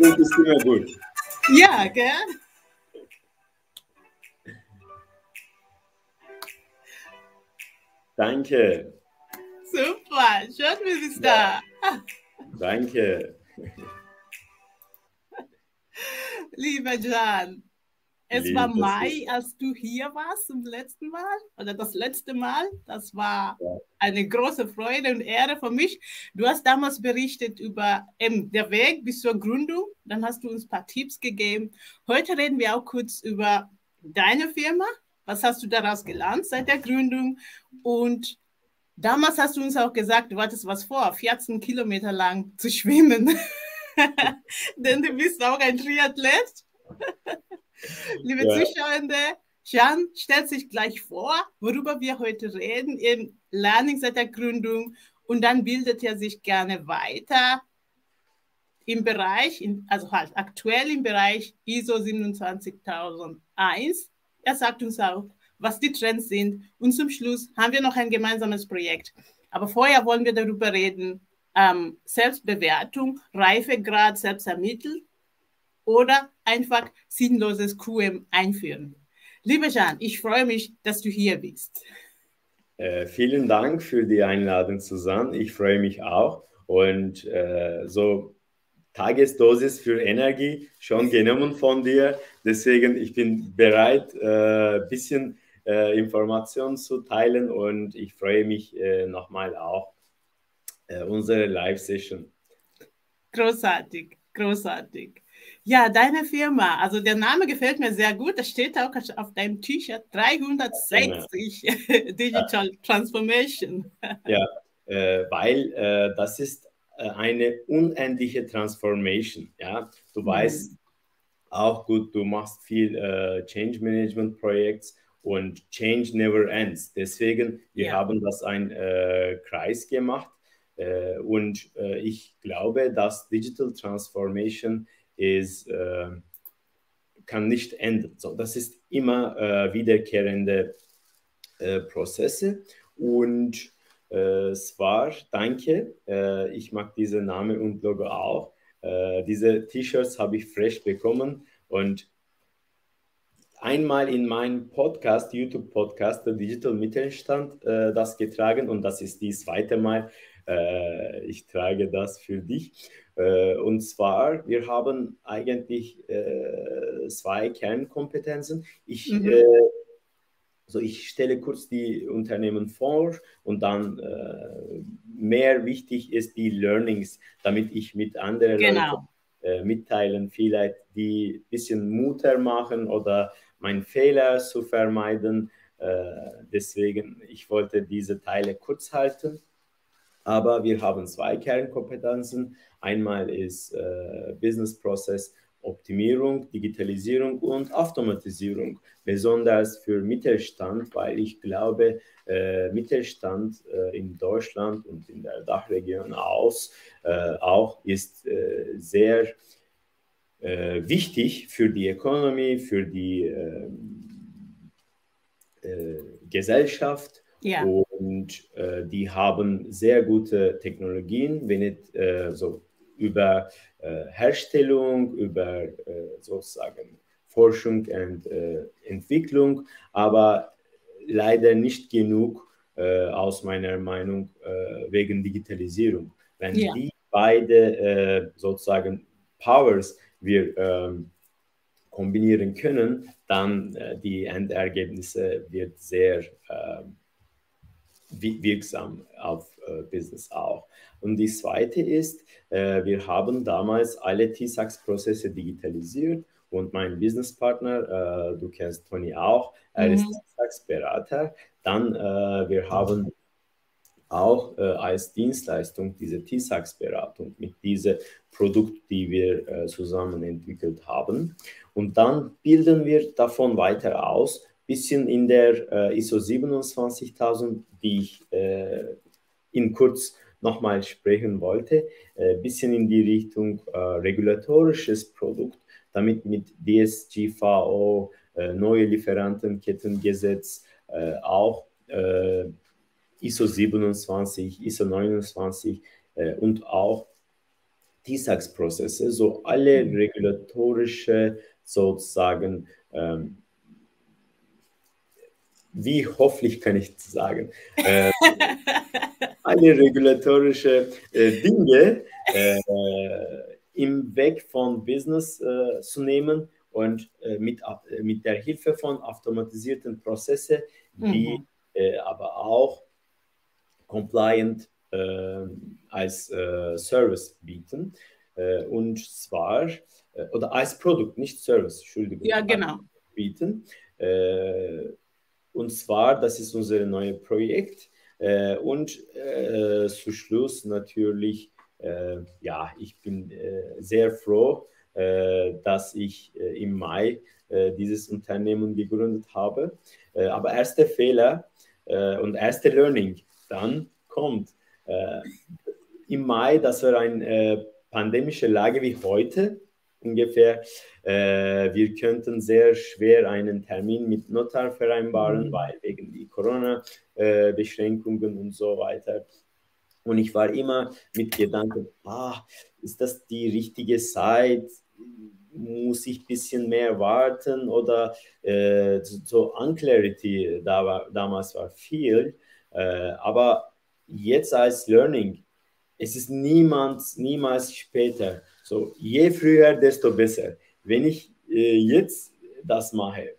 Bewegung ist immer gut. Ja, gell? Danke. Super, schön, du bist da. Danke. Lieber Jan, es Lieb, war Mai, als du hier warst zum letzten Mal oder das letzte Mal. Das war Ja. eine große Freude und Ehre für mich. Du hast damals berichtet über ähm, der Weg bis zur Gründung. Dann hast du uns ein paar Tipps gegeben. Heute reden wir auch kurz über deine Firma. Was hast du daraus gelernt seit der Gründung? Und damals hast du uns auch gesagt, du hattest was vor, 14 Kilometer lang zu schwimmen. Denn du bist auch ein Triathlet. Liebe Ja. Zuschauende, Jan stellt sich gleich vor, worüber wir heute reden, im Learning seit der Gründung. Und dann bildet er sich gerne weiter im Bereich, in, also halt aktuell im Bereich ISO 27001. Er sagt uns auch, was die Trends sind. Und zum Schluss haben wir noch ein gemeinsames Projekt. Aber vorher wollen wir darüber reden, ähm, Selbstbewertung, Reifegrad selbst ermittelt oder einfach sinnloses QM einführen. Lieber Jan, ich freue mich, dass du hier bist. Äh, vielen Dank für die Einladung, Susanne. Ich freue mich auch. Und äh, so Tagesdosis für Energie schon genommen von dir. Deswegen, ich bin bereit, ein äh, bisschen äh, Informationen zu teilen und ich freue mich äh, nochmal auch äh, unsere Live-Session. Großartig, großartig. Ja, deine Firma, also der Name gefällt mir sehr gut. Das steht auch auf deinem T-Shirt 360 Digital Transformation. Ja, äh, weil äh, das ist äh, eine unendliche Transformation. Ja, du weißt auch gut, du machst viel äh, Change Management Projekts und Change never ends. Deswegen, wir Ja. haben das ein äh, Kreis gemacht und ich glaube, dass Digital Transformation ist, äh, kann nicht enden. So, das ist immer äh, wiederkehrende äh, Prozesse und äh, zwar, danke, äh, ich mag diesen Namen und Logo auch. Äh, diese T-Shirts habe ich fresh bekommen und einmal in meinem Podcast, YouTube-Podcast, der Digital Mittelstand, äh, das getragen und das ist die zweite Mal. Äh, ich trage das für dich. Äh, und zwar, wir haben eigentlich äh, zwei Kernkompetenzen. Ich, Mhm. also ich stelle kurz die Unternehmen vor und dann äh, mehr wichtig ist die Learnings, damit ich mit anderen Leuten Genau. äh, mitteilen, vielleicht die ein bisschen Mutter machen oder meinen Fehler zu vermeiden. Deswegen, ich wollte diese Teile kurz halten. Aber wir haben zwei Kernkompetenzen. Einmal ist äh, Business Process Optimierung, Digitalisierung und Automatisierung, besonders für Mittelstand, weil ich glaube, äh, Mittelstand äh, in Deutschland und in der Dachregion aus, äh, auch ist äh, sehr äh, wichtig für die Ökonomie, für die ähm, äh, Gesellschaft. Ja, und äh, die haben sehr gute Technologien, wenn nicht äh, so über äh, Herstellung, über äh, sozusagen Forschung und äh, Entwicklung, aber leider nicht genug aus meiner Meinung wegen Digitalisierung. Wenn Ja. die beide sozusagen Powers wir ähm, kombinieren können, dann äh, die Endergebnisse wird sehr äh, wirksam auf äh, Business auch. Und die zweite ist, äh, wir haben damals alle TISAX-Prozesse digitalisiert und mein Businesspartner, äh, du kennst Tony auch, er ist Mhm. TISAX-Berater. Dann, äh, wir haben auch äh, als Dienstleistung diese TISAX-Beratung mit diesem Produkt, die wir äh, zusammen entwickelt haben. Und dann bilden wir davon weiter aus, bisschen in der äh, ISO 27000, die ich äh, in kurz nochmal sprechen wollte, ein äh, bisschen in die Richtung regulatorisches Produkt, damit mit DSGVO, neue Lieferantenkettengesetz, auch ISO 27, ISO 29 äh, und auch TISAX-Prozesse, so alle mhm. regulatorische sozusagen ähm, wie hoffentlich kann ich sagen, äh, alle regulatorische äh, Dinge äh, im Weg von Business äh, zu nehmen und äh, mit, äh, mit der Hilfe von automatisierten Prozessen, die mhm. aber auch compliant als Service bieten. und zwar, oder als Produkt, nicht Service, Entschuldigung. Ja, genau. Bieten. Und zwar, das ist unser neues Projekt. Äh, und äh, zu Schluss natürlich, äh, ja, ich bin äh, sehr froh, äh, dass ich äh, im Mai dieses Unternehmen gegründet habe. aber erster Fehler und erste Learning dann kommt. Im Mai, das war eine pandemische Lage wie heute ungefähr. Äh, wir könnten sehr schwer einen Termin mit Notar vereinbaren, mhm. weil wegen die Corona-Beschränkungen und so weiter. Und ich war immer mit Gedanken, ah, ist das die richtige Zeit? Muss ich ein bisschen mehr warten? Oder äh, so Unclarity da war, damals war viel. Äh, aber jetzt als Learning, es ist niemals, niemals später. So, je früher, desto besser. Wenn ich äh, jetzt das mache,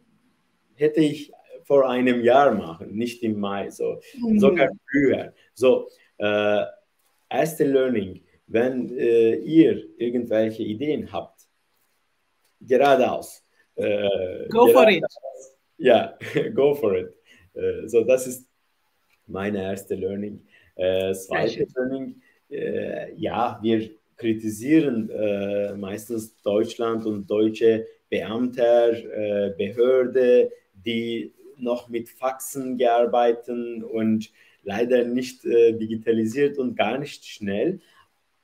hätte ich vor einem Jahr machen, nicht im Mai, so mhm. sogar früher. So, äh, erste Learning, wenn äh, ihr irgendwelche Ideen habt, geradeaus. Äh, go geradeaus. for it. Ja, go for it. Äh, so, das ist meine erste Learning. Äh, zweite Learning, äh, ja, wir kritisieren äh, meistens Deutschland und deutsche Beamter, äh, Behörde, die noch mit Faxen gearbeitet und leider nicht äh, digitalisiert und gar nicht schnell.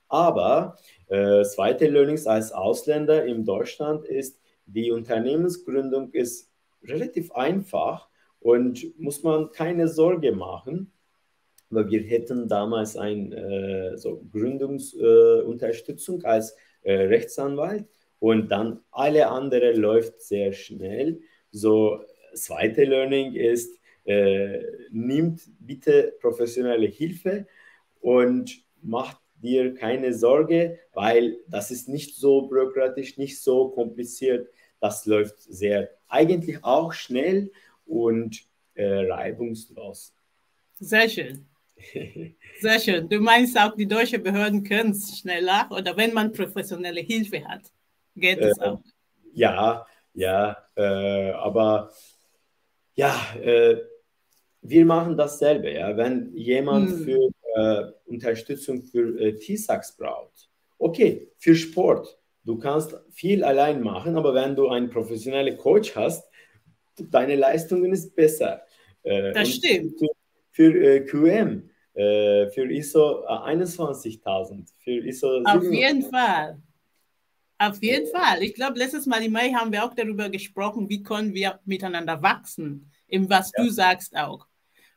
Aber äh, zweite Learnings als Ausländer in Deutschland ist, die Unternehmensgründung ist relativ einfach und muss man keine Sorge machen weil wir hätten damals eine äh, so Gründungsunterstützung äh, als äh, Rechtsanwalt und dann alle andere läuft sehr schnell. So zweite Learning ist, äh, nimmt bitte professionelle Hilfe und macht dir keine Sorge, weil das ist nicht so bürokratisch, nicht so kompliziert. Das läuft sehr eigentlich auch schnell und äh, reibungslos. Sehr schön. Sehr schön. Du meinst auch, die deutschen Behörden können es schneller oder wenn man professionelle Hilfe hat, geht es äh, auch. Ja, ja, äh, aber ja, äh, wir machen dasselbe. Ja? Wenn jemand hm. für äh, Unterstützung für äh, T-Sax braucht, okay, für Sport, du kannst viel allein machen, aber wenn du einen professionellen Coach hast, deine Leistungen ist besser. Äh, das stimmt. Für, für äh, QM, äh, für ISO 21000, für ISO Auf jeden Fall. Auf jeden Fall. Ich glaube, letztes Mal im Mai haben wir auch darüber gesprochen, wie können wir miteinander wachsen, eben was ja. du sagst auch.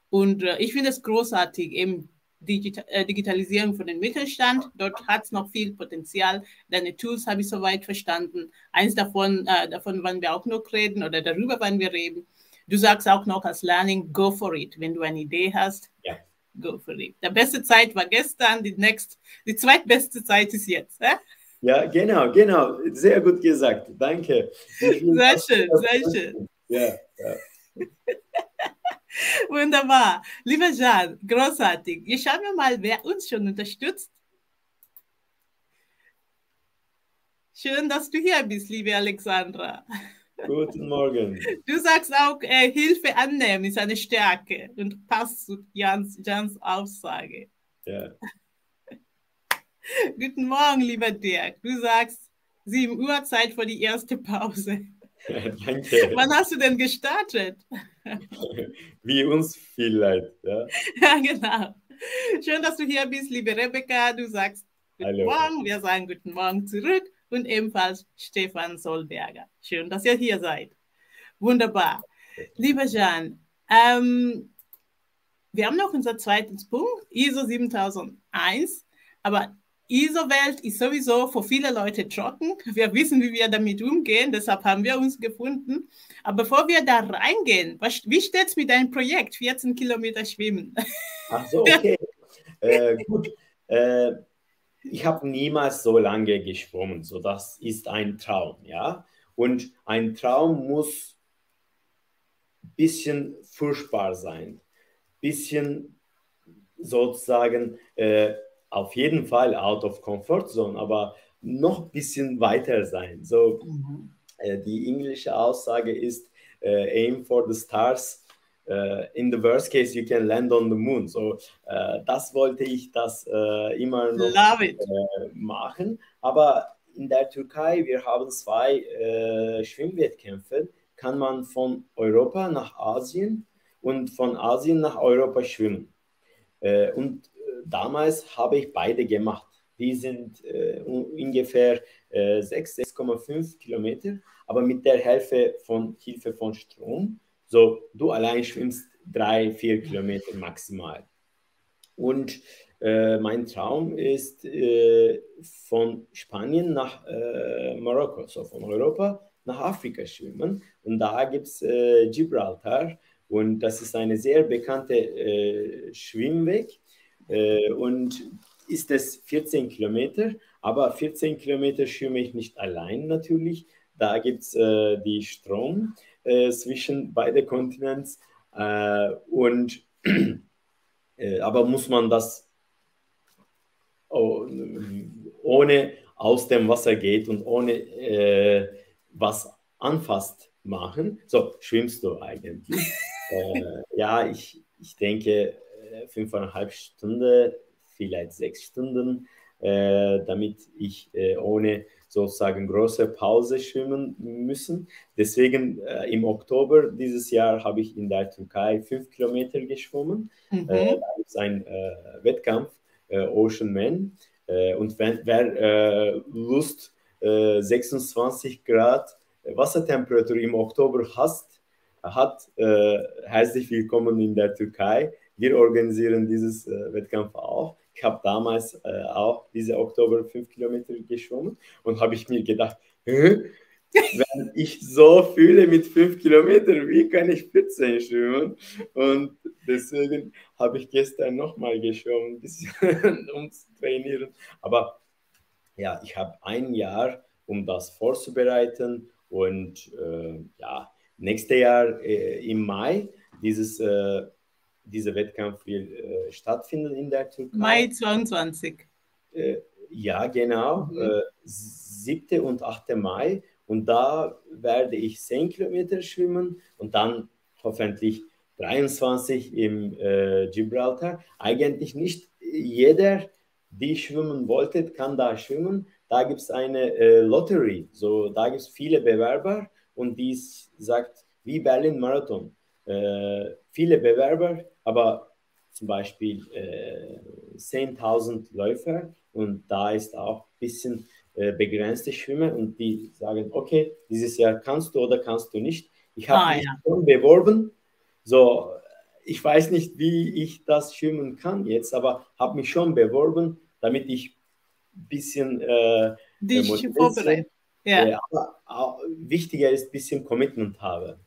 Und äh, ich finde es großartig, eben Digital, äh, Digitalisierung von den Mittelstand. Dort hat es noch viel Potenzial. Deine Tools habe ich soweit verstanden. Eins davon, äh, davon wollen wir auch noch reden oder darüber wollen wir reden. Du sagst auch noch als Learning, go for it. Wenn du eine Idee hast, ja. go for it. Die beste Zeit war gestern, die, next, die zweitbeste Zeit ist jetzt. Äh? Ja, genau, genau. Sehr gut gesagt. Danke. Sehr schön, sehr schön. Ja, ja. Wunderbar. Lieber Jan, großartig. Jetzt schauen wir mal, wer uns schon unterstützt. Schön, dass du hier bist, liebe Alexandra. Guten Morgen. Du sagst auch, äh, Hilfe annehmen ist eine Stärke und passt zu Jans, Jans Aussage. Ja. Guten Morgen, lieber Dirk. Du sagst 7 Uhr Zeit für die erste Pause. Danke. Wann hast du denn gestartet? Wie uns vielleicht. Ja? ja, genau. Schön, dass du hier bist, liebe Rebecca. Du sagst Guten Hallo. Morgen, wir sagen Guten Morgen zurück und ebenfalls Stefan Solberger. Schön, dass ihr hier seid. Wunderbar. Lieber Jan, ähm, wir haben noch unser zweites Punkt, ISO 7001, aber ISO-Welt ist sowieso für viele Leute trocken. Wir wissen, wie wir damit umgehen, deshalb haben wir uns gefunden. Aber bevor wir da reingehen, was, wie steht es mit deinem Projekt, 14 Kilometer Schwimmen? Ach so, okay. äh, gut. Äh, ich habe niemals so lange geschwommen, so das ist ein Traum, ja. Und ein Traum muss ein bisschen furchtbar sein, bisschen sozusagen äh, auf jeden Fall out of comfort zone, aber noch ein bisschen weiter sein. So mhm. äh, die englische Aussage ist äh, aim for the stars. Uh, in the worst case, you can land on the moon. So, uh, das wollte ich das uh, immer noch machen. Aber in der Türkei, wir haben zwei Schwimmwettkämpfe, kann man von Europa nach Asien und von Asien nach Europa schwimmen. und damals habe ich beide gemacht. Die sind äh, ungefähr äh, 6, 6,5 Kilometer, aber mit der Hilfe von, Hilfe von Strom. So, du allein schwimmst drei, vier Kilometer maximal. Und äh, mein Traum ist äh, von Spanien nach äh, Marokko, so von Europa nach Afrika schwimmen. Und da gibt es äh, Gibraltar und das ist eine sehr bekannte äh, Schwimmweg. Äh, und ist es 14 Kilometer, aber 14 Kilometer schwimme ich nicht allein natürlich. Da gibt es die Strom zwischen beiden Kontinenten äh, und äh, aber muss man das ohne aus dem Wasser geht und ohne äh, was anfasst machen. So schwimmst du eigentlich. ja, ich, ich denke, fünfeinhalb Stunden, vielleicht sechs Stunden, äh, damit ich äh, ohne sozusagen große Pause schwimmen müssen. Deswegen äh, im Oktober dieses Jahr habe ich in der Türkei fünf Kilometer geschwommen. Mhm. Äh, da ist ein äh, Wettkampf, äh, Ocean Man. und wenn, wer Lust 26 Grad Wassertemperatur im Oktober hast, hat, herzlich willkommen in der Türkei wir organisieren dieses äh, Wettkampf auch. Ich habe damals äh, auch diese Oktober fünf Kilometer geschwommen und habe ich mir gedacht, wenn ich so fühle mit fünf Kilometern, wie kann ich 14 schwimmen? Und deswegen habe ich gestern nochmal geschwommen, um zu trainieren. Aber ja, ich habe ein Jahr, um das vorzubereiten. Und äh, ja, nächstes Jahr äh, im Mai, dieses äh, dieser Wettkampf will äh, stattfinden in der Türkei. Mai 22. Äh, ja, genau. Mhm. Äh, 7. und 8. Mai. Und da werde ich 10 Kilometer schwimmen und dann hoffentlich 23 im äh, Gibraltar. Eigentlich nicht jeder, die schwimmen wollte, kann da schwimmen. Da gibt es eine äh, Lottery. So, da gibt es viele Bewerber und dies sagt wie Berlin Marathon. Äh, viele Bewerber, aber zum Beispiel äh, 10.000 Läufer und da ist auch ein bisschen äh, begrenzte Schwimmer und die sagen, okay, dieses Jahr kannst du oder kannst du nicht. Ich habe ah, mich ja. schon beworben, so ich weiß nicht, wie ich das schwimmen kann jetzt, aber habe mich schon beworben, damit ich ein bisschen äh, dich vorbereiten. Ja. Äh, aber wichtiger ist, ein bisschen Commitment habe.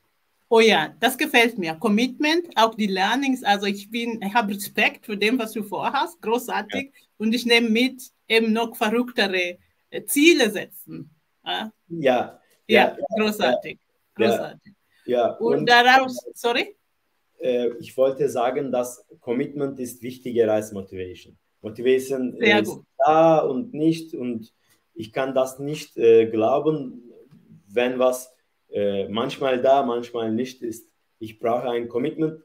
Oh ja, das gefällt mir. Commitment, auch die Learnings. Also ich bin, ich habe Respekt für dem, was du vorhast, großartig. Ja. Und ich nehme mit, eben noch verrücktere äh, Ziele setzen. Ja, ja, ja großartig, ja, großartig. Ja, und, und daraus, sorry? Äh, ich wollte sagen, dass Commitment ist wichtiger als Motivation. Motivation Sehr ist gut. da und nicht und ich kann das nicht äh, glauben, wenn was äh, manchmal da, manchmal nicht ist. Ich brauche ein Commitment,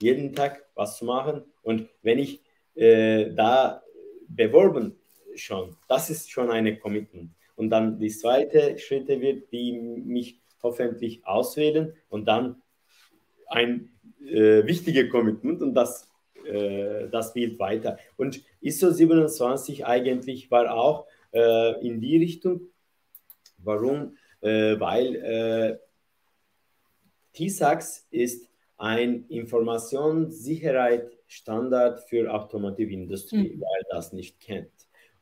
jeden Tag was zu machen. Und wenn ich äh, da beworben schon, das ist schon eine Commitment. Und dann die zweite Schritte wird, die mich hoffentlich auswählen und dann ein äh, wichtiges Commitment und das, äh, das Bild weiter. Und ISO 27 eigentlich war auch äh, in die Richtung. Warum? Äh, weil äh, TISAX ist ein Informationssicherheitsstandard für Automotivindustrie, mhm. wer das nicht kennt.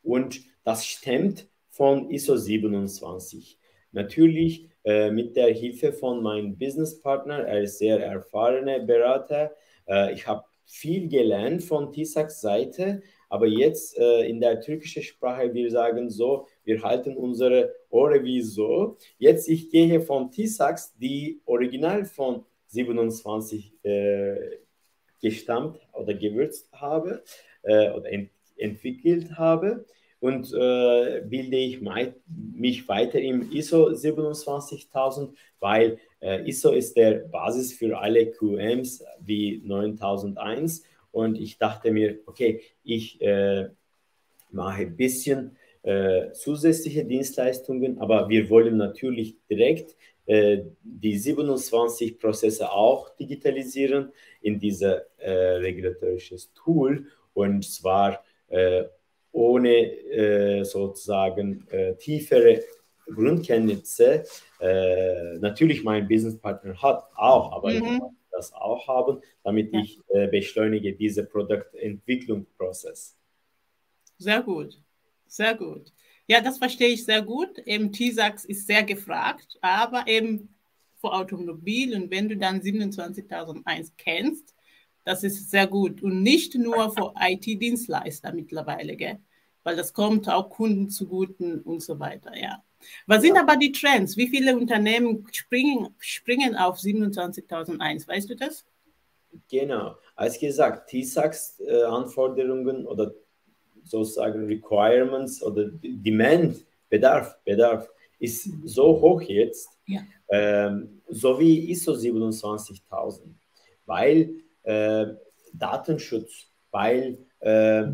Und das stammt von ISO 27. Natürlich äh, mit der Hilfe von meinem Businesspartner, er ist sehr erfahrener Berater. Äh, ich habe viel gelernt von TISAX Seite, aber jetzt äh, in der türkischen Sprache, wir sagen so, wir halten unsere Ohren wie so. Jetzt ich gehe von TISAX, die original von 27 äh, gestammt oder gewürzt habe äh, oder ent entwickelt habe und äh, bilde ich mich weiter im ISO 27000, weil äh, ISO ist der Basis für alle QMs wie 9001 und ich dachte mir, okay, ich äh, mache ein bisschen äh, zusätzliche Dienstleistungen, aber wir wollen natürlich direkt äh, die 27 Prozesse auch digitalisieren in dieses äh, regulatorisches Tool und zwar äh, ohne äh, sozusagen äh, tiefere Grundkenntnisse. Natürlich mein Businesspartner hat auch, aber mhm. das auch haben, damit ja. ich beschleunige diese Produktentwicklungsprozess. Sehr gut, sehr gut. Ja, das verstehe ich sehr gut. Eben TISAX ist sehr gefragt, aber eben für Automobil und wenn du dann 27.001 kennst, das ist sehr gut und nicht nur für IT-Dienstleister mittlerweile, gell? weil das kommt auch Kunden zuguten und so weiter, ja. Was sind aber die Trends? Wie viele Unternehmen springen, springen auf 27.001? Weißt du das? Genau. Als gesagt, TISAX-Anforderungen äh, oder sozusagen Requirements oder Demand, Bedarf, Bedarf ist so hoch jetzt, ja. ähm, so wie ISO 27000, weil äh, Datenschutz, weil äh,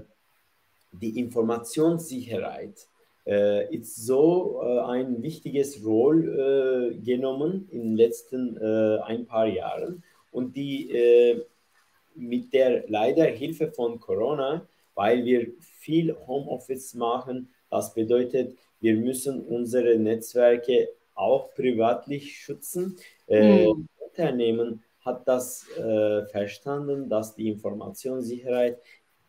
die Informationssicherheit äh, ist so äh, ein wichtiges Roll äh, genommen in den letzten äh, ein paar Jahren und die mit der leider Hilfe von Corona weil wir viel Homeoffice machen. Das bedeutet, wir müssen unsere Netzwerke auch privatlich schützen. Äh, mhm. Unternehmen hat das äh, verstanden, dass die Informationssicherheit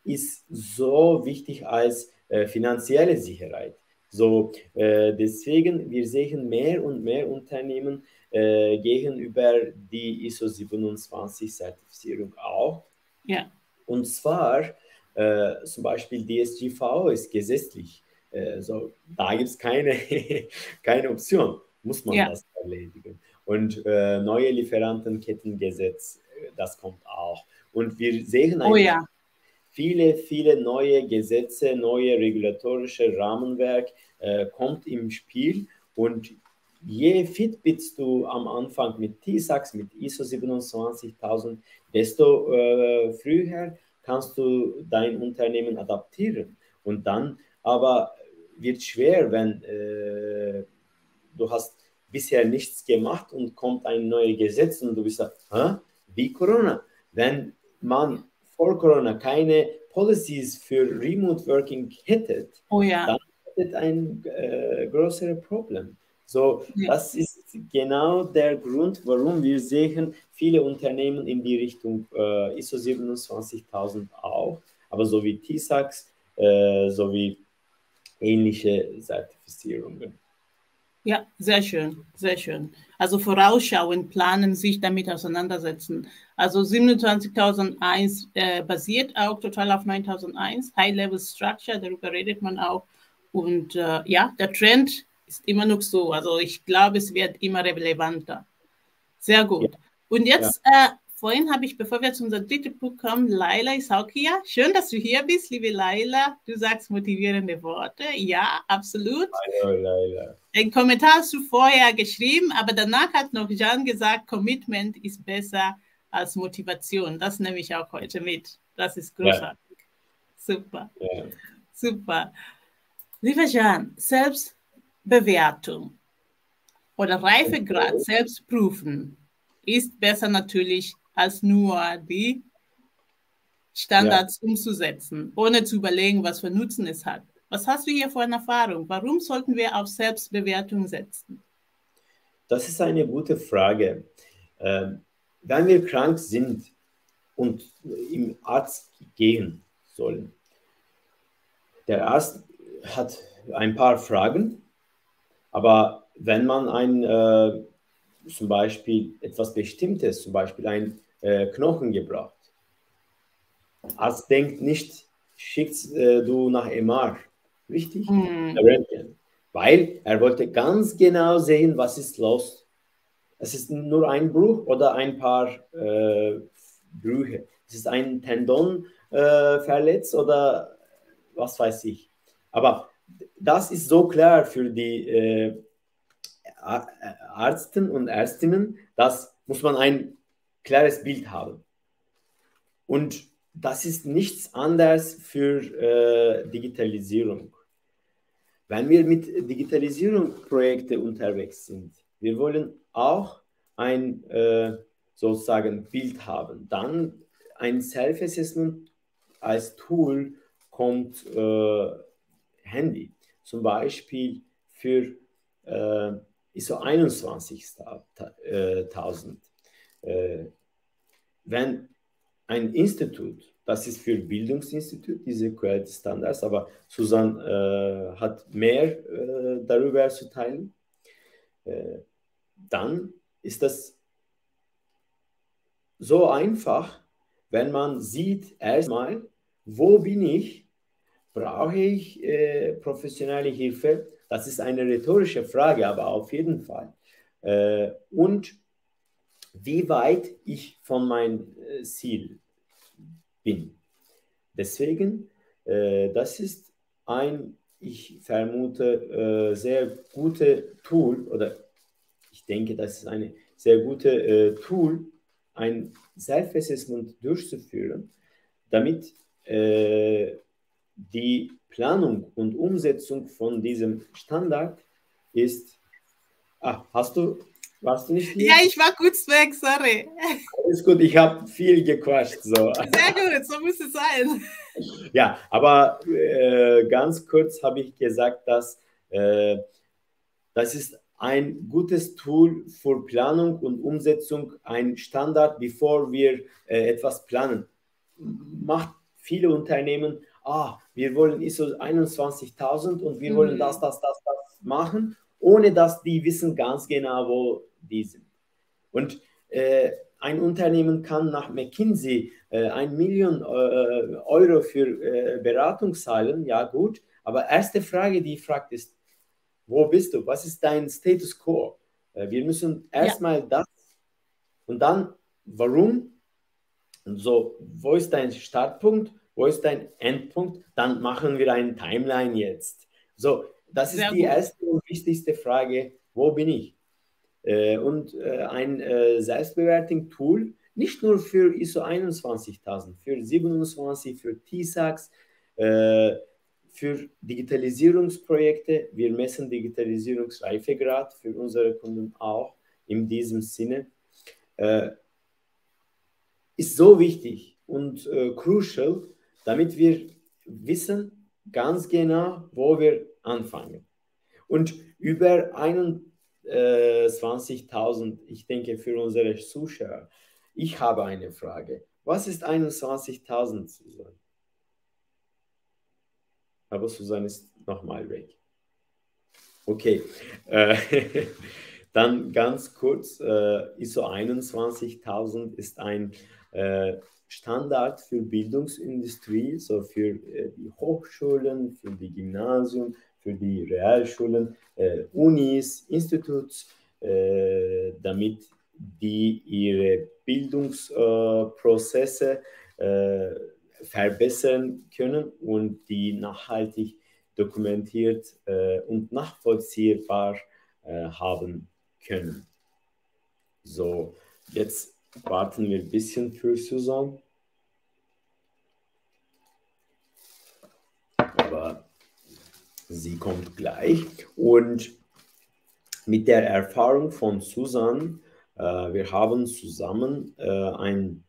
ist so wichtig als äh, finanzielle Sicherheit. So, äh, deswegen, wir sehen mehr und mehr Unternehmen äh, gehen über die ISO 27 Zertifizierung auch. Ja. Und zwar äh, zum Beispiel DSGV ist gesetzlich. Äh, so, da gibt es keine, keine Option, muss man ja. das erledigen. Und äh, neue Lieferantenkettengesetz, äh, das kommt auch. Und wir sehen oh, ja. viele, viele neue Gesetze, neue regulatorische Rahmenwerk äh, kommt im Spiel und je fit bist du am Anfang mit TISAX, mit ISO 27000, desto äh, früher kannst du dein Unternehmen adaptieren. Und dann aber wird schwer, wenn äh, du hast bisher nichts gemacht und kommt ein neues Gesetz und du bist da, wie Corona. Wenn man vor Corona keine Policies für Remote Working hätte, oh ja. dann hätte ein äh, größeres Problem. So, das ist genau der Grund, warum wir sehen, viele Unternehmen in die Richtung äh, ISO 27000 auch, aber so wie TISAX, äh, sowie ähnliche Zertifizierungen. Ja, sehr schön, sehr schön. Also vorausschauen, planen, sich damit auseinandersetzen. Also 27.001 äh, basiert auch total auf 9.001, High-Level Structure, darüber redet man auch. Und äh, ja, der Trend ist immer noch so. Also ich glaube, es wird immer relevanter. Sehr gut. Ja. Und jetzt, ja. äh, vorhin habe ich, bevor wir zu unserem dritten Buch kommen, Laila ist auch hier. Schön, dass du hier bist, liebe Laila. Du sagst motivierende Worte. Ja, absolut. Hallo, Laila. Den Kommentar hast du vorher geschrieben, aber danach hat noch Jan gesagt, Commitment ist besser als Motivation. Das nehme ich auch heute mit. Das ist großartig. Ja. Super. Super. Lieber Jan, selbst Bewertung. oder Reifegrad selbst prüfen ist besser natürlich als nur die Standards ja. umzusetzen, ohne zu überlegen, was für Nutzen es hat. Was hast du hier für eine Erfahrung? Warum sollten wir auf Selbstbewertung setzen? Das ist eine gute Frage. Ähm, wenn wir krank sind und im Arzt gehen sollen, der Arzt hat ein paar Fragen, aber wenn man ein, äh, zum Beispiel etwas Bestimmtes, zum Beispiel ein äh, Knochen gebraucht, Arzt denkt nicht, schickst äh, du nach MR, richtig? Mhm. Weil er wollte ganz genau sehen, was ist los. Es ist nur ein Bruch oder ein paar äh, Brüche. Es ist ein Tendon äh, verletzt oder was weiß ich. Aber das ist so klar für die äh, Ärzte und Ärztinnen, das muss man ein klares Bild haben. Und das ist nichts anderes für äh, Digitalisierung. Wenn wir mit Digitalisierungsprojekten unterwegs sind, wir wollen auch ein äh, sozusagen Bild haben. Dann ein Self-Assessment als Tool kommt äh, Handy. Zum Beispiel für äh, ISO 21000. Äh, wenn ein Institut, das ist für Bildungsinstitut, diese Quality Standards, aber Susan äh, hat mehr äh, darüber zu teilen, äh, dann ist das so einfach, wenn man sieht erstmal, wo bin ich, brauche ich äh, professionelle Hilfe, das ist eine rhetorische Frage, aber auf jeden Fall. Äh, und wie weit ich von meinem äh, Ziel bin. Deswegen, äh, das ist ein, ich vermute, äh, sehr gute Tool oder ich denke, das ist eine sehr gute äh, Tool, ein Self-Assessment durchzuführen, damit äh, die Planung und Umsetzung von diesem Standard ist. Ah, hast du warst du nicht hier? Ja, ich war kurz weg, sorry. Alles gut, ich habe viel gequatscht. So. Sehr gut, so muss es sein. Ja, aber äh, ganz kurz habe ich gesagt, dass äh, das ist ein gutes Tool für Planung und Umsetzung, ein Standard, bevor wir äh, etwas planen. Macht viele Unternehmen, ah, wir wollen ISO 21000 und wir mhm. wollen das, das, das, das machen, ohne dass die wissen ganz genau, wo die sind. Und äh, ein Unternehmen kann nach McKinsey äh, ein Million äh, Euro für äh, Beratung zahlen, ja gut, aber erste Frage, die fragt ist, wo bist du? Was ist dein Status quo? Äh, wir müssen erstmal ja. das und dann, warum? Und so, wo ist dein Startpunkt? Wo ist dein Endpunkt? Dann machen wir eine Timeline jetzt. So, das ist Sehr die gut. erste und wichtigste Frage. Wo bin ich? Äh, und äh, ein äh, Selbstbewertung-Tool, nicht nur für ISO 21000, für 27, für TISAX, für Digitalisierungsprojekte. Wir messen Digitalisierungsreifegrad für unsere Kunden auch in diesem Sinne. ist so wichtig und crucial, damit wir wissen ganz genau, wo wir anfangen. Und über einen 20.000, äh, ich denke, für unsere Zuschauer. Ich habe eine Frage. Was ist 21.000 Susan? Aber Susan ist nochmal weg. Okay, äh, dann ganz kurz, äh, ISO 21000 ist ein äh, Standard für Bildungsindustrie, so für äh, die Hochschulen, für die Gymnasien, für die Realschulen, äh, Unis, Instituts, äh, damit die ihre Bildungsprozesse äh, verbessern können und die nachhaltig dokumentiert äh, und nachvollziehbar äh, haben können. So, jetzt warten wir ein bisschen für Susan. Aber Sie kommt gleich. Und mit der Erfahrung von Susan, äh, wir haben zusammen äh, ein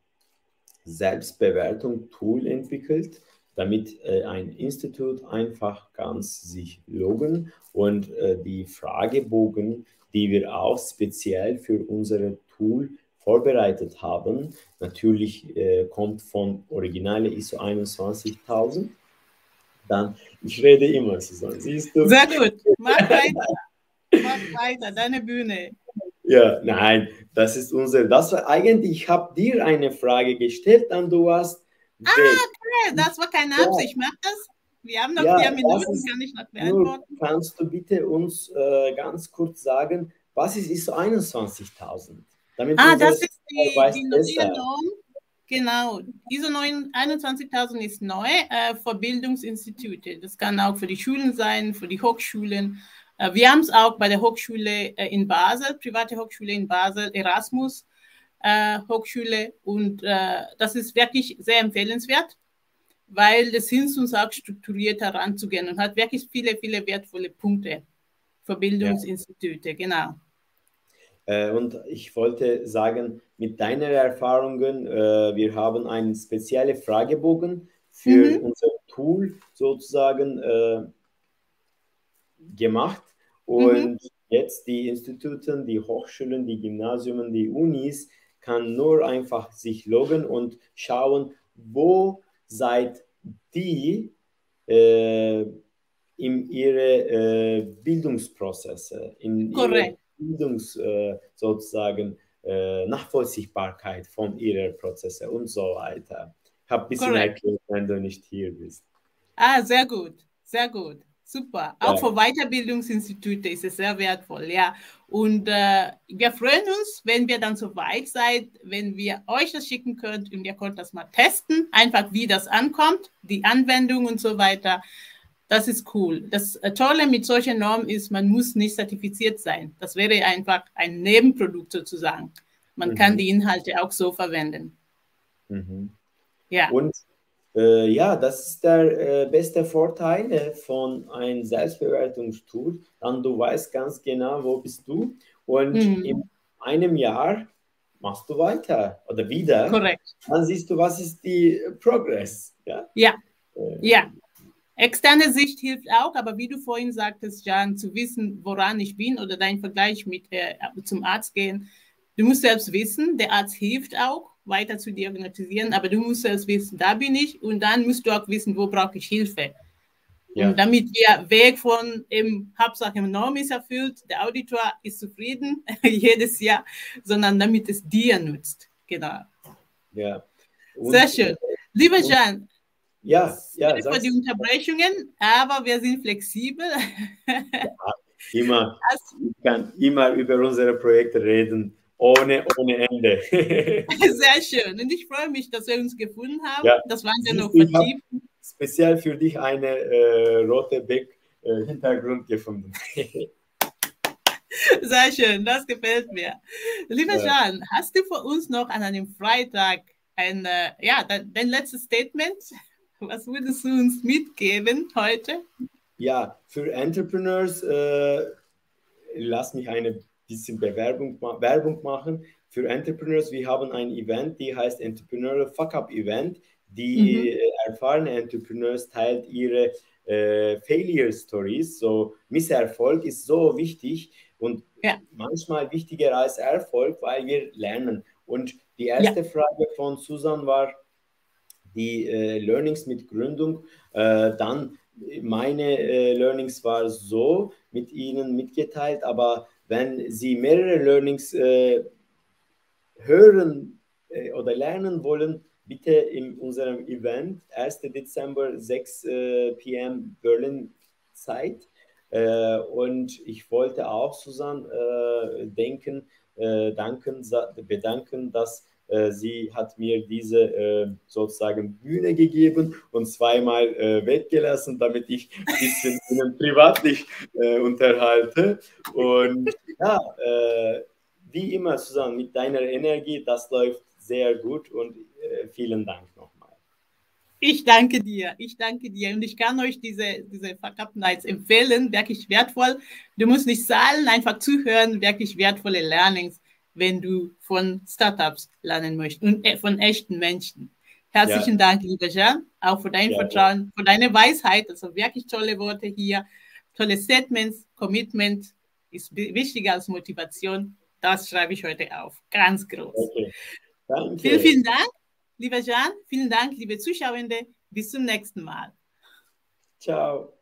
Selbstbewertung-Tool entwickelt, damit äh, ein Institut einfach ganz sich loggen und äh, die Fragebogen, die wir auch speziell für unser Tool vorbereitet haben, natürlich äh, kommt von originale ISO 21000. Dann, ich rede immer zusammen, siehst du? Sehr gut, mach weiter, mach weiter, deine Bühne. Ja, nein, das ist unser, das war eigentlich, ich habe dir eine Frage gestellt, dann du hast Ah, okay, das war keine Absicht. Ich mache das. Wir haben noch ja, vier Minuten, ist, kann ich noch beantworten. Kannst du bitte uns äh, ganz kurz sagen, was ist ISO 21000? ah, das ist die, die neue Norm. Genau, ISO 21000 ist neu äh, für Bildungsinstitute. Das kann auch für die Schulen sein, für die Hochschulen. Äh, wir haben es auch bei der Hochschule äh, in Basel, private Hochschule in Basel, Erasmus äh, Hochschule. Und äh, das ist wirklich sehr empfehlenswert, weil es hilft uns auch strukturiert heranzugehen und hat wirklich viele, viele wertvolle Punkte für Bildungsinstitute, ja. genau. Äh, und ich wollte sagen, mit deinen Erfahrungen, äh, wir haben einen speziellen Fragebogen für mhm. unser Tool sozusagen äh, gemacht. Und mhm. jetzt die Institute, die Hochschulen, die Gymnasien, die Unis kann nur einfach sich loggen und schauen, wo seid die äh, in ihre äh, Bildungsprozesse, in Correct. ihre Bildungs äh, sozusagen Nachvollziehbarkeit von ihren Prozesse und so weiter. Ich habe ein bisschen Correct. erklärt, wenn du nicht hier bist. Ah, sehr gut, sehr gut. Super. Auch ja. für Weiterbildungsinstitute ist es sehr wertvoll, ja. Und äh, wir freuen uns, wenn wir dann so weit seid, wenn wir euch das schicken könnt und ihr könnt das mal testen, einfach wie das ankommt, die Anwendung und so weiter. Das ist cool. Das äh, Tolle mit solchen Normen ist, man muss nicht zertifiziert sein. Das wäre einfach ein Nebenprodukt sozusagen. Man mhm. kann die Inhalte auch so verwenden. Mhm. Ja. Und äh, ja, das ist der äh, beste Vorteil äh, von einem Selbstbewertungstool. Dann du weißt ganz genau, wo bist du und mhm. in einem Jahr machst du weiter oder wieder. Korrekt. Dann siehst du, was ist die Progress. Ja. Ja. Äh, ja. Externe Sicht hilft auch, aber wie du vorhin sagtest, Jan, zu wissen, woran ich bin oder dein Vergleich mit äh, zum Arzt gehen. Du musst selbst wissen, der Arzt hilft auch weiter zu diagnostizieren, aber du musst erst wissen, da bin ich und dann musst du auch wissen, wo brauche ich Hilfe. Ja. Und damit wir weg von im Hauptsache im Norm ist erfüllt, der Auditor ist zufrieden jedes Jahr, sondern damit es dir nutzt. Genau. Ja. Und, Sehr schön. Lieber Jan, ja, ja, für die Unterbrechungen, aber wir sind flexibel. Ja, immer. Ich kann immer über unsere Projekte reden ohne, ohne Ende. Sehr schön. Und ich freue mich, dass wir uns gefunden haben. Ja. Das waren ja noch vertieft. Speziell für dich eine äh, rote Beck-Hintergrund äh, gefunden. Sehr schön, das gefällt mir. Lieber ja. Jan, hast du für uns noch an einem Freitag ein, äh, ja, dein, dein letztes Statement? Was würdest du uns mitgeben heute? Ja, für Entrepreneurs, äh, lass mich eine bisschen Bewerbung, Werbung machen für Entrepreneurs. Wir haben ein Event, die heißt Entrepreneurial Fuck-Up Event. Die mhm. erfahrene Entrepreneurs teilt ihre äh, Failure Stories. So Misserfolg ist so wichtig und ja. manchmal wichtiger als Erfolg, weil wir lernen. Und die erste ja. Frage von Susan war die äh, Learnings mit Gründung. Äh, dann meine äh, Learnings war so mit Ihnen mitgeteilt, aber wenn Sie mehrere Learnings äh, hören äh, oder lernen wollen, bitte in unserem Event, 1. Dezember, 6 äh, p.m. Berlin Zeit. Und ich wollte auch Susan äh, denken, danken, bedanken, dass sie hat mir diese äh, sozusagen Bühne gegeben und zweimal äh, weggelassen, damit ich ein bisschen ihnen privatlich unterhalte. Und ja, wie immer, Susanne, mit deiner Energie, das läuft sehr gut und vielen Dank nochmal. Ich danke dir, ich danke dir und ich kann euch diese, diese Fuck Up Nights empfehlen, wirklich wertvoll. Du musst nicht zahlen, einfach zuhören, wirklich wertvolle Learnings, wenn du von Startups lernen möchtest und äh, von echten Menschen. Herzlichen ja. Dank, lieber Jean, auch für dein ja, Vertrauen, für deine Weisheit, also wirklich tolle Worte hier, tolle Statements, Commitment ist wichtiger als Motivation. Das schreibe ich heute auf, ganz groß. Okay. Danke. Vielen, vielen Dank. Lieber Jan, vielen Dank, liebe Zuschauende. Bis zum nächsten Mal. Ciao.